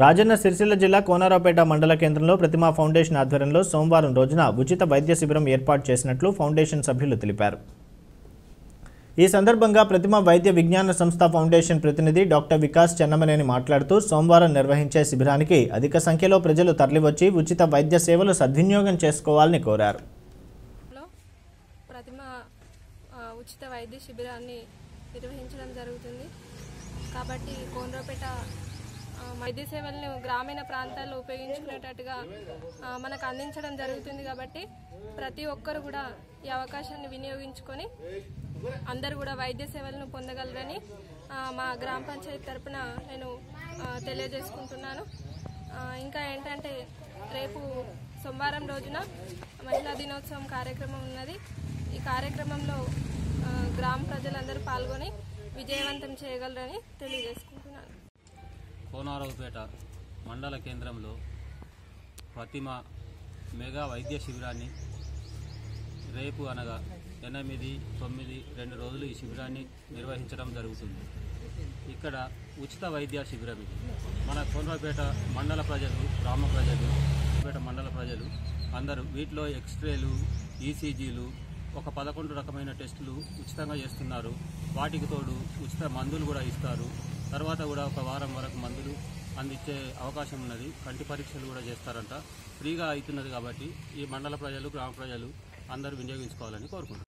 రాజన్న సిరిసిల్ల జిల్లా కోనరావుపేట మండల కేంద్రంలో ప్రతిమా ఫౌండేషన్ ఆధ్వర్యంలో సోమవారం రోజున ఉచిత వైద్య శిబిరం ఏర్పాటు చేసినట్లు ఫౌండేషన్ సభ్యులు తెలిపారు. ఈ సందర్భంగా ప్రతిమ వైద్య విజ్ఞాన సంస్థ ఫౌండేషన్ ప్రతినిధి డాక్టర్ వికాస్ చెన్నమనేని మాట్లాడుతూ సోమవారం నిర్వహించే శిబిరానికి అధిక సంఖ్యలో ప్రజలు తరలివచ్చి ఉచిత వైద్య సేవలు సద్వినియోగం చేసుకోవాలని కోరారు. ప్రతిమ ఉచిత వైద్య శిబిరాన్ని నిర్వహించడం జరుగుతుంది. కాబట్టి కోనరాపేట వైద్య సేవలను గ్రామీణ ప్రాంతాల్లో ఉపయోగించుకునేటట్టుగా మనకు అందించడం జరుగుతుంది కాబట్టి ప్రతి ఒక్కరు కూడా ఈ అవకాశాన్ని వినియోగించుకొని అందరూ కూడా వైద్య సేవలను పొందగలరని మా గ్రామ పంచాయతీ తరపున నేను తెలియజేసుకుంటున్నాను. ఇంకా ఏంటంటే రేపు సోమవారం రోజున మహిళా దినోత్సవం కార్యక్రమం ఉన్నది. ఈ కార్యక్రమంలో గ్రామ ప్రజలందరూ పాల్గొని విజయవంతం చేయగలరని తెలియజేసుకుంటున్నాను. కోనారావుపేట మండల కేంద్రంలో ప్రతిమ మెగా వైద్య శిబిరాన్ని రేపు అనగా ఎనిమిది తొమ్మిది రెండు రోజులు ఈ శిబిరాన్ని నిర్వహించడం జరుగుతుంది. ఇక్కడ ఉచిత వైద్య శిబిరం ఇది. మన కోనరావుపేట మండల ప్రజలు గ్రామ ప్రజలు పేట మండల ప్రజలు అందరూ వీటిలో ఎక్స్రేలు ఈసీజీలు ఒక పదకొండు రకమైన టెస్టులు ఉచితంగా చేస్తున్నారు. వాటికి తోడు ఉచిత మందులు కూడా ఇస్తారు. తర్వాత కూడా ఒక వారం వరకు మందులు అందించే అవకాశం ఉన్నది. కంటి పరీక్షలు కూడా చేస్తారంట. ఫ్రీగా అవుతున్నది కాబట్టి ఈ మండల ప్రజలు గ్రామ ప్రజలు అందరూ వినియోగించుకోవాలని కోరుకుంటున్నాను